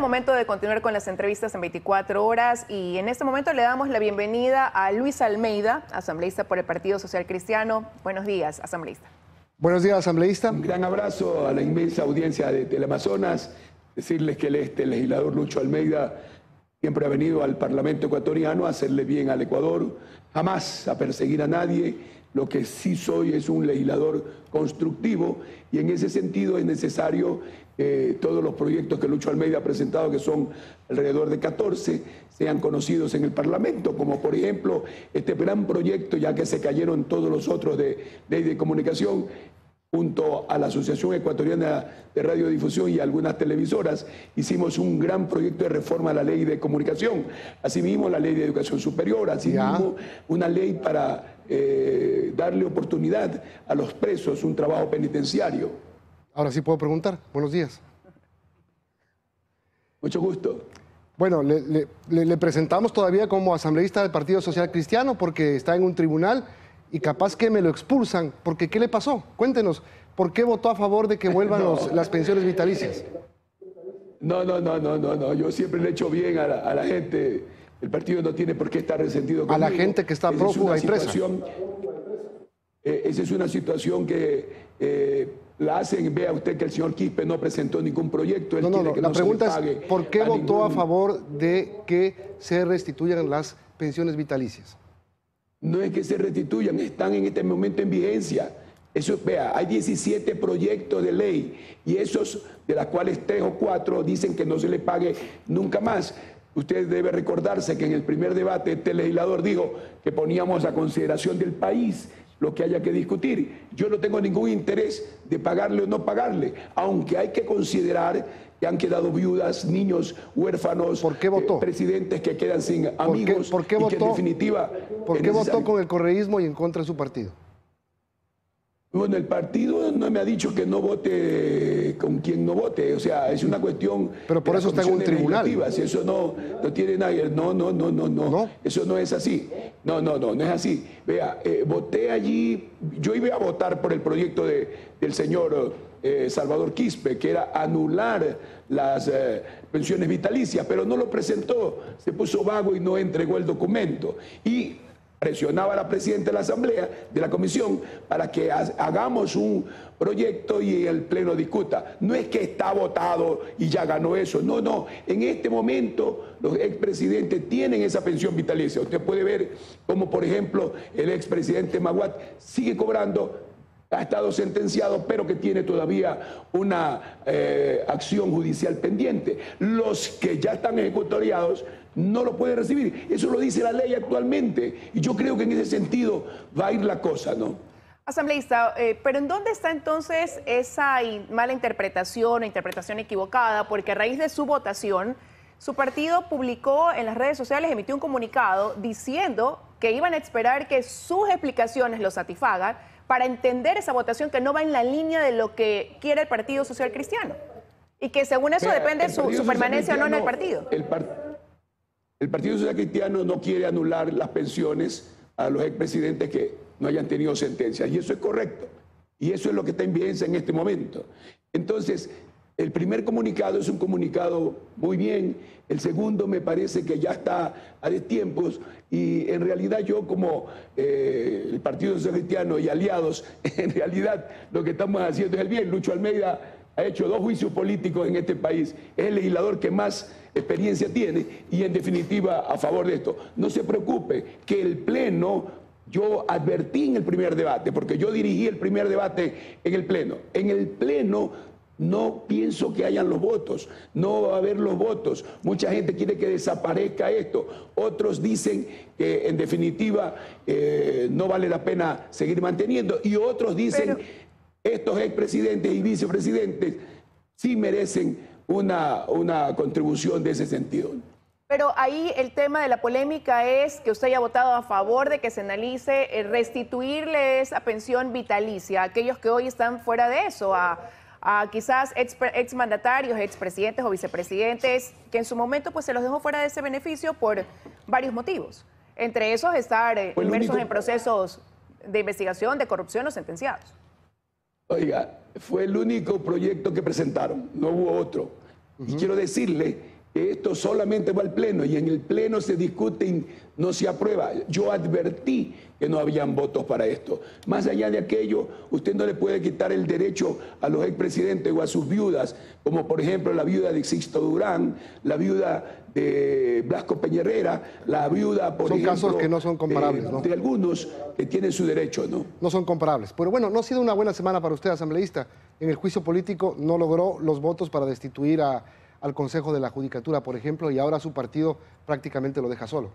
Momento de continuar con las entrevistas en 24 horas y en este momento le damos la bienvenida a Luis Almeida, asambleísta por el Partido Social Cristiano. Buenos días, asambleísta. Buenos días, asambleísta. Un gran abrazo a la inmensa audiencia de Teleamazonas. Decirles que el este legislador Lucho Almeida siempre ha venido al Parlamento ecuatoriano a hacerle bien al Ecuador, jamás a perseguir a nadie. Lo que sí soy es un legislador constructivo y en ese sentido es necesario eh, todos los proyectos que Lucho Almeida ha presentado, que son alrededor de 14, sean conocidos en el Parlamento, como por ejemplo este gran proyecto, ya que se cayeron todos los otros de ley de comunicación, junto a la Asociación Ecuatoriana de Radiodifusión y algunas televisoras, hicimos un gran proyecto de reforma a la ley de comunicación, asimismo la ley de educación superior, asimismo una ley para eh, darle oportunidad a los presos, un trabajo penitenciario. Ahora sí puedo preguntar. Buenos días. Mucho gusto. Bueno, le, presentamos todavía como asambleísta del Partido Social Cristiano porque está en un tribunal y capaz que me lo expulsan. Porque ¿qué le pasó? Cuéntenos, ¿por qué votó a favor de que vuelvan las pensiones vitalicias? No, no, no, no, no, no. Yo siempre le he hecho bien a la, gente. El partido no tiene por qué estar resentido conmigo. A la gente que está prófuga y presa. Eh, esa es una situación que eh, la hacen, vea usted que el señor Quispe no presentó ningún proyecto. no, no, no. la pregunta es, ¿por qué votó a favor de que se restituyan las pensiones vitalicias? No es que se restituyan, están en este momento en vigencia. Eso, vea, hay 17 proyectos de ley y esos, de las cuales tres o cuatro dicen que no se le pague nunca más. Usted debe recordarse que en el primer debate este legislador dijo que poníamos a consideración del país lo que haya que discutir. Yo no tengo ningún interés de pagarle o no pagarle, aunque hay que considerar que han quedado viudas, niños, huérfanos, ¿Por qué votó? Eh, presidentes que quedan sin amigos. ¿Por qué, votó, en definitiva, ¿por qué votó con el correísmo y en contra de su partido? Bueno, el partido no me ha dicho que no vote con quien no vote, o sea, es una cuestión. Pero por eso está en un tribunal. Si eso no, no tiene nadie, no, no, no, no, no, eso no es así. No, no, no, no es así. Vea, eh, voté allí, yo iba a votar por el proyecto de, del señor eh, Salvador Quispe, que era anular las eh, pensiones vitalicias, pero no lo presentó, se puso vago y no entregó el documento. Y presionaba a la presidenta de la Asamblea, de la Comisión, para que hagamos un proyecto y el Pleno discuta. No es que está votado y ya ganó eso, no, no. En este momento los expresidentes tienen esa pensión vitalicia. Usted puede ver como, por ejemplo, el expresidente Maguat sigue cobrando ha estado sentenciado, pero que tiene todavía una eh, acción judicial pendiente. Los que ya están ejecutoriados no lo pueden recibir. Eso lo dice la ley actualmente. Y yo creo que en ese sentido va a ir la cosa, ¿no? Asambleísta, eh, pero ¿en dónde está entonces esa mala interpretación o interpretación equivocada? Porque a raíz de su votación, su partido publicó en las redes sociales, emitió un comunicado diciendo que iban a esperar que sus explicaciones lo satisfagan para entender esa votación que no va en la línea de lo que quiere el Partido Social Cristiano. Y que según eso depende su, su permanencia o no en el partido. El, el Partido Social Cristiano no quiere anular las pensiones a los expresidentes que no hayan tenido sentencias. Y eso es correcto. Y eso es lo que está en vigencia en este momento. Entonces, el primer comunicado es un comunicado muy bien, el segundo me parece que ya está a destiempos y en realidad yo como eh, el Partido Cristiano y aliados, en realidad lo que estamos haciendo es el bien. Lucho Almeida ha hecho dos juicios políticos en este país, es el legislador que más experiencia tiene y en definitiva a favor de esto. No se preocupe que el Pleno yo advertí en el primer debate, porque yo dirigí el primer debate en el Pleno. En el Pleno no pienso que hayan los votos, no va a haber los votos. Mucha gente quiere que desaparezca esto. Otros dicen que en definitiva eh, no vale la pena seguir manteniendo. Y otros dicen, que estos expresidentes y vicepresidentes sí merecen una, una contribución de ese sentido. Pero ahí el tema de la polémica es que usted haya votado a favor de que se analice eh, restituirle esa pensión vitalicia a aquellos que hoy están fuera de eso, a a quizás ex, mandatarios, ex presidentes o vicepresidentes, que en su momento pues se los dejó fuera de ese beneficio por varios motivos. Entre esos estar eh, inmersos en procesos de investigación, de corrupción o sentenciados. Oiga, fue el único proyecto que presentaron, no hubo otro. Y quiero decirle esto solamente va al Pleno y en el Pleno se discute y no se aprueba. Yo advertí que no habían votos para esto. Más allá de aquello, usted no le puede quitar el derecho a los expresidentes o a sus viudas, como por ejemplo la viuda de Sixto Durán, la viuda de Blasco Peñerrera, la viuda, por son ejemplo... casos que no son comparables, ¿no? De algunos que tienen su derecho, ¿no? No son comparables. Pero bueno, no ha sido una buena semana para usted, asambleísta. En el juicio político no logró los votos para destituir a al Consejo de la Judicatura, por ejemplo, y ahora su partido prácticamente lo deja solo.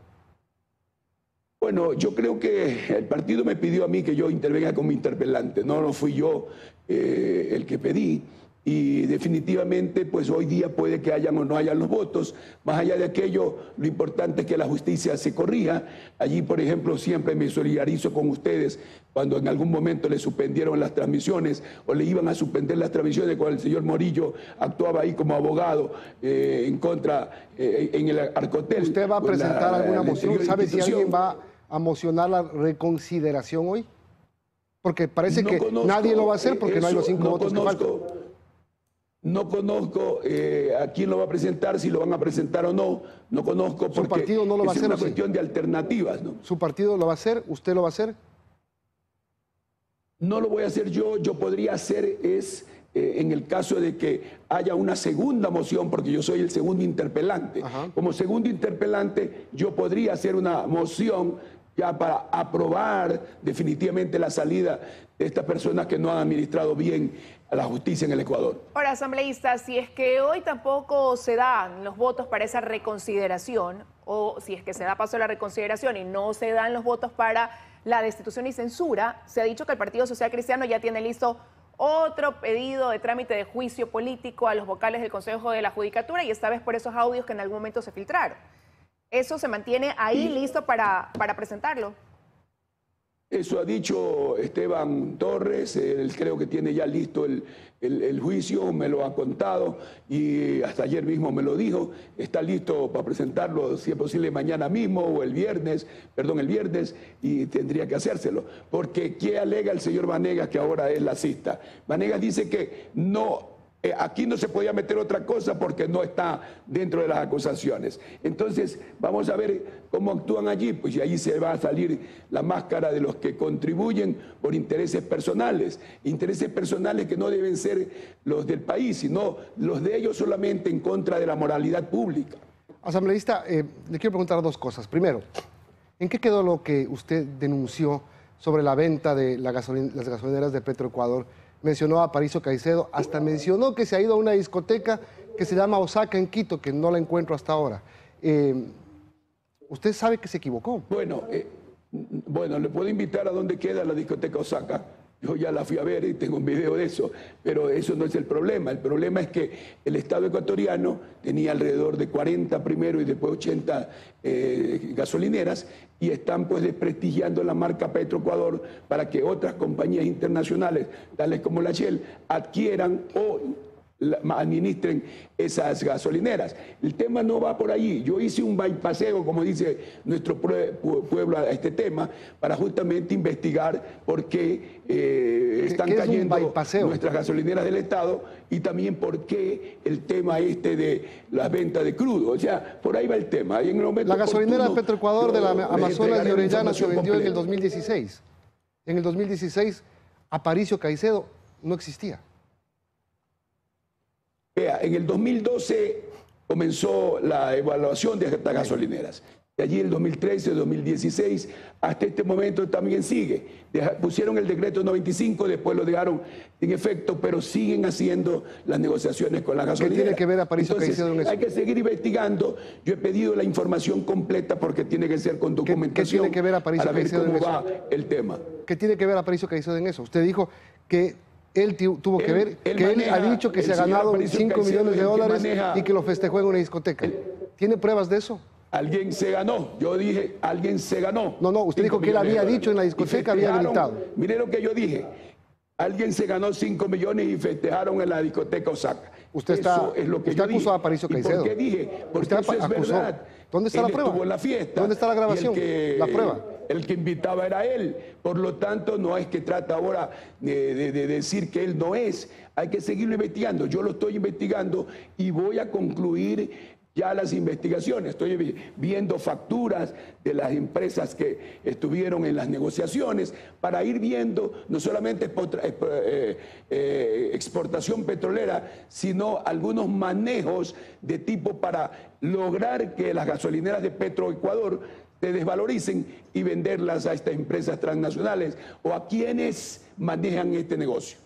Bueno, yo creo que el partido me pidió a mí que yo intervenga como interpelante, no, no fui yo eh, el que pedí y definitivamente pues hoy día puede que hayan o no hayan los votos. Más allá de aquello, lo importante es que la justicia se corrija. Allí, por ejemplo, siempre me solidarizo con ustedes cuando en algún momento le suspendieron las transmisiones o le iban a suspender las transmisiones cuando el señor Morillo actuaba ahí como abogado eh, en contra, eh, en el Arcotel. ¿Usted va a presentar la, alguna la, moción? ¿Sabe si alguien va a mocionar la reconsideración hoy? Porque parece no que conozco, nadie lo va a hacer porque no hay los cinco no votos conozco, que faltan. No conozco eh, a quién lo va a presentar, si lo van a presentar o no. No conozco porque Su partido no lo va a es hacer. una cuestión de alternativas. ¿no? ¿Su partido lo va a hacer? ¿Usted lo va a hacer? No lo voy a hacer yo. Yo podría hacer es eh, en el caso de que haya una segunda moción, porque yo soy el segundo interpelante. Ajá. Como segundo interpelante, yo podría hacer una moción ya para aprobar definitivamente la salida de estas personas que no han administrado bien a la justicia en el Ecuador. Ahora, asambleísta, si es que hoy tampoco se dan los votos para esa reconsideración, o si es que se da paso a la reconsideración y no se dan los votos para la destitución y censura, se ha dicho que el Partido Social Cristiano ya tiene listo otro pedido de trámite de juicio político a los vocales del Consejo de la Judicatura y esta vez por esos audios que en algún momento se filtraron. ¿Eso se mantiene ahí listo para, para presentarlo? Eso ha dicho Esteban Torres, él creo que tiene ya listo el, el, el, juicio, me lo ha contado y hasta ayer mismo me lo dijo, está listo para presentarlo, si es posible, mañana mismo o el viernes, perdón, el viernes, y tendría que hacérselo. Porque ¿qué alega el señor Vanegas que ahora es la cista? Vanegas dice que no aquí no se podía meter otra cosa porque no está dentro de las acusaciones. Entonces, vamos a ver cómo actúan allí, pues y ahí se va a salir la máscara de los que contribuyen por intereses personales, intereses personales que no deben ser los del país, sino los de ellos solamente en contra de la moralidad pública. Asambleísta, eh, le quiero preguntar dos cosas. Primero, ¿en qué quedó lo que usted denunció sobre la venta de las gasolineras de Petroecuador? Mencionó a Pariso Caicedo, hasta mencionó que se ha ido a una discoteca que se llama Osaka en Quito, que no la encuentro hasta ahora. Eh, ¿Usted sabe que se equivocó? Bueno, eh, bueno, le puedo invitar a donde queda la discoteca Osaka. Yo ya la fui a ver y tengo un video de eso, pero eso no es el problema. El problema es que el Estado ecuatoriano tenía alrededor de 40 primero y después 80 eh, gasolineras y están pues desprestigiando la marca Petroecuador para que otras compañías internacionales, tales como la Shell, adquieran o administren esas gasolineras. El tema no va por ahí. Yo hice un bypaseo, como dice nuestro pueblo a este tema, para justamente investigar por qué, eh, están ¿Qué cayendo nuestras gasolineras del Estado y también por qué el tema este de la venta de crudo. O sea, por ahí va el tema. Y en el momento la gasolinera de Petroecuador de la Amazonas entregaré Orellana se vendió en el completa. 2016. En el 2016, Aparicio Caicedo no existía. Vea, en el 2012 comenzó la evaluación de estas gasolineras. De allí el 2013, 2016, hasta este momento también sigue. Deja- pusieron el decreto 95, después lo dejaron en efecto, pero siguen haciendo las negociaciones con las gasolineras. tiene que ver Aparicio Entonces, en eso? Hay que seguir investigando. Yo he pedido la información completa porque tiene que ser con documentación. tiene que ver Aparicio Caicedo en cómo eso? va el tema. ¿Qué tiene que ver Aparicio Caicedo en eso? Usted dijo que él tuvo que Él- ver, él que él ha dicho que se ha ganado Aparicio 5 Caicedo millones de dólares maneja- y que lo festejó en una discoteca. ¿Tiene pruebas de eso? Alguien se ganó. Yo dije, alguien se ganó. No, no, usted dijo que él había dicho en la discoteca, había gritado. Mire lo que yo dije. Alguien se ganó 5 millones y festejaron en la discoteca Osaka. Usted está- Eso es lo que usted acusó dije. a Aparicio ¿Y Caicedo. ¿Por qué dije? Porque Usted eso es acusó. verdad. ¿Dónde está Él la prueba? estuvo en la fiesta. ¿Dónde está la grabación? que- La prueba. El que invitaba era él. Por lo tanto, no es que trata ahora de, de- de decir que él no es. Hay que seguirlo investigando. Yo lo estoy investigando y voy a concluir ya las investigaciones. Estoy vi- viendo facturas de las empresas que estuvieron en las negociaciones para ir viendo no solamente exp- eh, eh, exportación petrolera, sino algunos manejos de tipo para lograr que las gasolineras de Petroecuador se desvaloricen y venderlas a estas empresas transnacionales o a quienes manejan este negocio.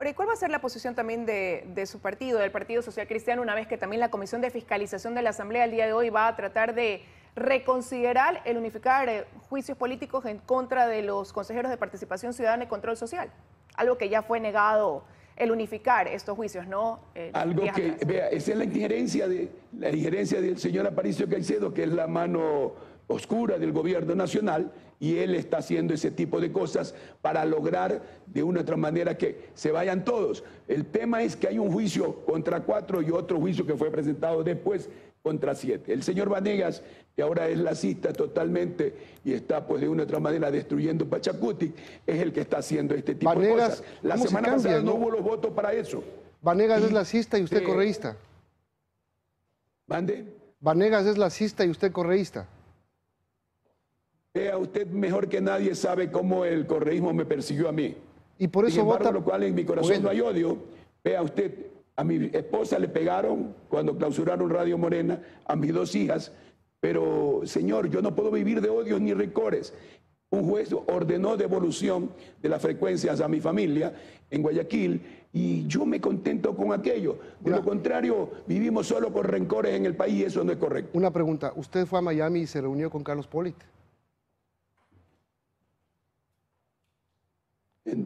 ¿y cuál va a ser la posición también de, de su partido, del Partido Social Cristiano, una vez que también la Comisión de Fiscalización de la Asamblea el día de hoy va a tratar de reconsiderar el unificar eh, juicios políticos en contra de los consejeros de participación ciudadana y control social? Algo que ya fue negado el unificar estos juicios, ¿no? Eh, Algo que, atrás. vea, esa es la injerencia, de, la injerencia del señor Aparicio Caicedo, que es la mano oscura del gobierno nacional, y él está haciendo ese tipo de cosas para lograr de una u otra manera que se vayan todos. El tema es que hay un juicio contra cuatro y otro juicio que fue presentado después contra siete. El señor Vanegas, que ahora es lacista totalmente y está pues de una u otra manera destruyendo Pachacuti, es el que está haciendo este tipo Vanegas, de cosas. La ¿cómo se semana cambia, pasada no no? hubo los votos para eso. Vanegas Y- es lacista y usted eh, correísta. Mande. Vanegas es lacista y usted correísta. Vea, usted mejor que nadie sabe cómo el correísmo me persiguió a mí. Y por Sin eso embargo, vota. lo cual en mi corazón Bueno. no hay odio. Vea usted, a mi esposa le pegaron cuando clausuraron Radio Morena, a mis dos hijas, pero señor, yo no puedo vivir de odios ni recores. Un juez ordenó devolución de las frecuencias a mi familia en Guayaquil y yo me contento con aquello. De lo contrario, vivimos solo con rencores en el país y eso no es correcto. Una pregunta. ¿Usted fue a Miami y se reunió con Carlos Polit?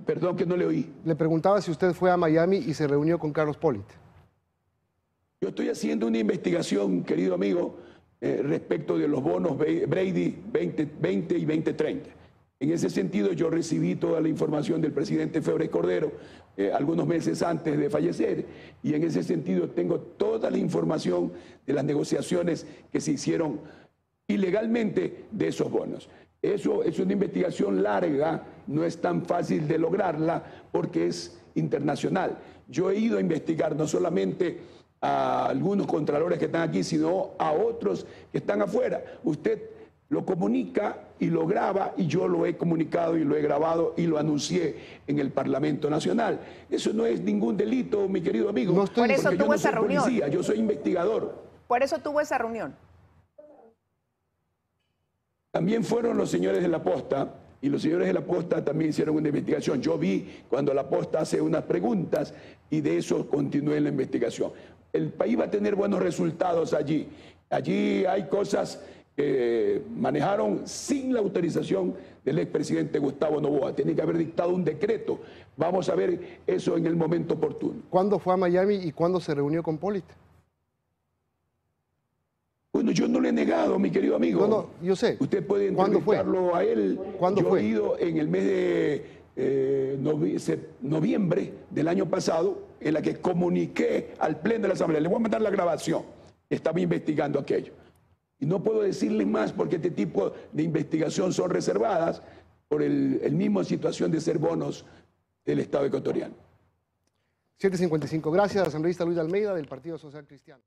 Perdón que no le oí. Le preguntaba si usted fue a Miami y se reunió con Carlos Polit. Yo estoy haciendo una investigación, querido amigo, eh, respecto de los bonos Brady 2020 y 2030. En ese sentido, yo recibí toda la información del presidente Febres Cordero eh, algunos meses antes de fallecer y en ese sentido tengo toda la información de las negociaciones que se hicieron ilegalmente de esos bonos. Eso es una investigación larga, no es tan fácil de lograrla porque es internacional. Yo he ido a investigar no solamente a algunos contralores que están aquí, sino a otros que están afuera. Usted lo comunica y lo graba y yo lo he comunicado y lo he grabado y lo anuncié en el Parlamento Nacional. Eso no es ningún delito, mi querido amigo. No estoy- Por eso tuvo no esa soy reunión. policía, yo soy investigador. Por eso tuvo esa reunión. También fueron los señores de la posta y los señores de la posta también hicieron una investigación. Yo vi cuando la posta hace unas preguntas y de eso continué la investigación. El país va a tener buenos resultados allí. Allí hay cosas que manejaron sin la autorización del expresidente Gustavo Novoa. Tiene que haber dictado un decreto. Vamos a ver eso en el momento oportuno. ¿Cuándo fue a Miami y cuándo se reunió con Polit? Yo no le he negado, mi querido amigo. No, no, yo sé. Usted puede entrevistarlo a él. ¿Cuándo yo fue? he ido en el mes de eh, noviembre del año pasado, en la que comuniqué al Pleno de la Asamblea. Le voy a mandar la grabación. Estaba investigando aquello. Y no puedo decirle más porque este tipo de investigación son reservadas por el, el mismo situación de ser bonos del Estado ecuatoriano. 755. Gracias, asambleísta Luis Almeida del Partido Social Cristiano.